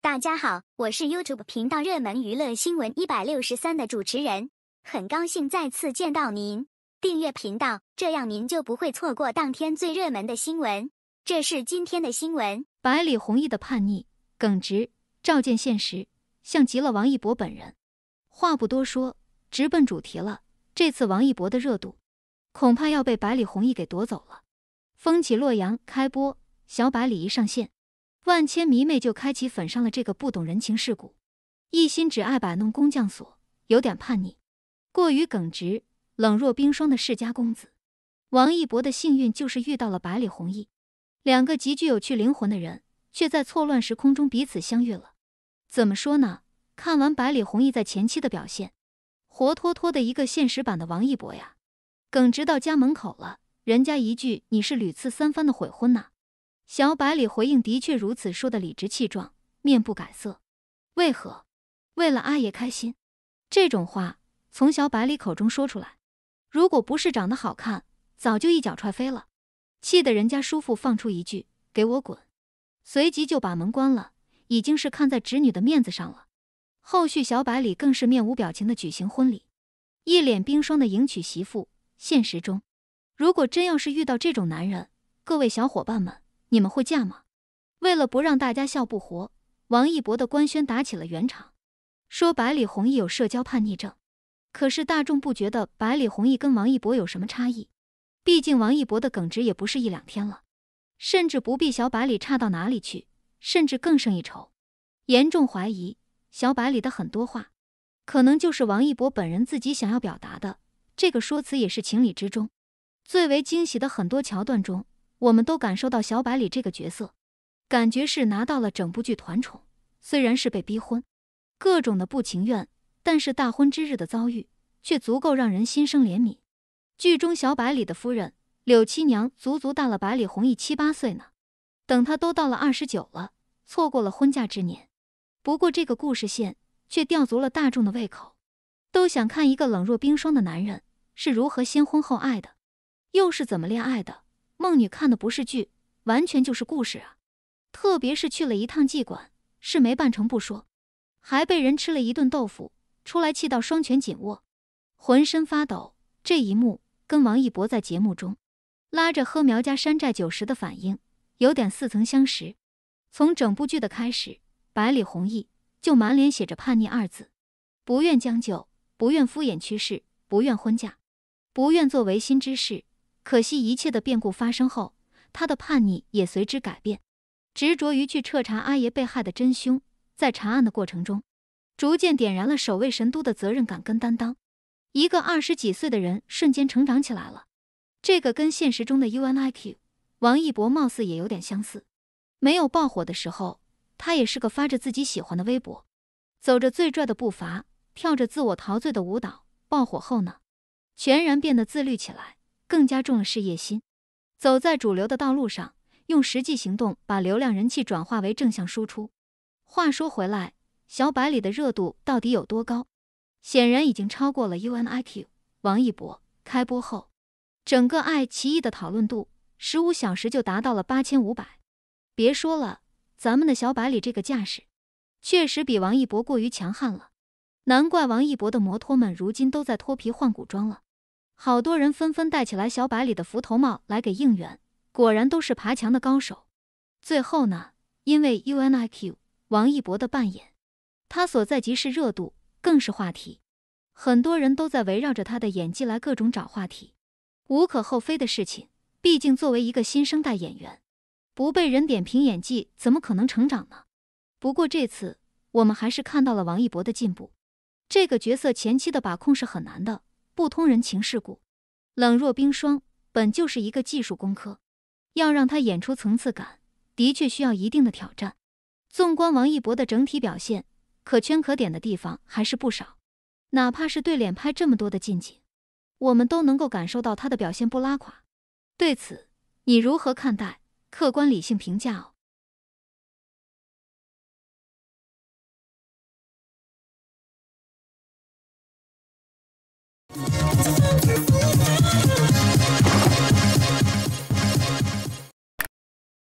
大家好，我是 YouTube 频道热门娱乐新闻一百六十三的主持人，很高兴再次见到您。订阅频道，这样您就不会错过当天最热门的新闻。这是今天的新闻：百里弘毅的叛逆、耿直、照见现实，像极了王一博本人。话不多说，直奔主题了。这次王一博的热度，恐怕要被百里弘毅给夺走了。风起洛阳开播，小百里一上线。万千迷妹就开启粉上了这个不懂人情世故、一心只爱摆弄工匠所、有点叛逆、过于耿直、冷若冰霜的世家公子王一博的幸运就是遇到了百里弘毅，两个极具有趣灵魂的人，却在错乱时空中彼此相遇了。怎么说呢？看完百里弘毅在前期的表现，活脱脱的一个现实版的王一博呀！耿直到家门口了，人家一句“你是屡次三番的悔婚呐”。小百里回应：“的确如此，说的理直气壮，面不改色。为何？为了阿爷开心。这种话从小百里口中说出来，如果不是长得好看，早就一脚踹飞了。气得人家叔父放出一句：‘给我滚！’随即就把门关了。已经是看在侄女的面子上了。后续小百里更是面无表情的举行婚礼，一脸冰霜的迎娶媳妇。现实中，如果真要是遇到这种男人，各位小伙伴们。”你们会嫁吗？为了不让大家笑不活，王一博的官宣打起了圆场，说百里弘毅有社交叛逆症。可是大众不觉得百里弘毅跟王一博有什么差异，毕竟王一博的耿直也不是一两天了，甚至不比小百里差到哪里去，甚至更胜一筹。严重怀疑小百里的很多话，可能就是王一博本人自己想要表达的，这个说辞也是情理之中。最为惊喜的很多桥段中。我们都感受到小百里这个角色，感觉是拿到了整部剧团宠。虽然是被逼婚，各种的不情愿，但是大婚之日的遭遇却足够让人心生怜悯。剧中小百里的夫人柳七娘足足大了百里弘毅七八岁呢，等他都到了二十九了，错过了婚嫁之年。不过这个故事线却吊足了大众的胃口，都想看一个冷若冰霜的男人是如何先婚后爱的，又是怎么恋爱的。梦女看的不是剧，完全就是故事啊！特别是去了一趟妓馆，事没办成不说，还被人吃了一顿豆腐，出来气到双拳紧握，浑身发抖。这一幕跟王一博在节目中拉着喝苗家山寨酒时的反应有点似曾相识。从整部剧的开始，百里弘毅就满脸写着叛逆二字，不愿将就，不愿敷衍趋势，不愿婚嫁，不愿做违心之事。可惜一切的变故发生后，他的叛逆也随之改变，执着于去彻查阿爷被害的真凶。在查案的过程中，逐渐点燃了守卫神都的责任感跟担当。一个二十几岁的人瞬间成长起来了。这个跟现实中的 UNIQ 王一博貌似也有点相似。没有爆火的时候，他也是个发着自己喜欢的微博，走着最拽的步伐，跳着自我陶醉的舞蹈。爆火后呢，全然变得自律起来。更加重了事业心，走在主流的道路上，用实际行动把流量人气转化为正向输出。话说回来，小百里的热度到底有多高？显然已经超过了 UNIQ。王一博开播后，整个爱奇艺的讨论度十五小时就达到了八千五百。别说了，咱们的小百里这个架势，确实比王一博过于强悍了。难怪王一博的摩托们如今都在脱皮换古装了。好多人纷纷戴起来小百里的浮头帽来给应援，果然都是爬墙的高手。最后呢，因为 UNIQ 王一博的扮演，他所在即是热度，更是话题。很多人都在围绕着他的演技来各种找话题，无可厚非的事情。毕竟作为一个新生代演员，不被人点评演技，怎么可能成长呢？不过这次我们还是看到了王一博的进步。这个角色前期的把控是很难的。不通人情世故，冷若冰霜本就是一个技术工科，要让他演出层次感，的确需要一定的挑战。纵观王一博的整体表现，可圈可点的地方还是不少。哪怕是对脸拍这么多的近景，我们都能够感受到他的表现不拉垮。对此，你如何看待？客观理性评价哦。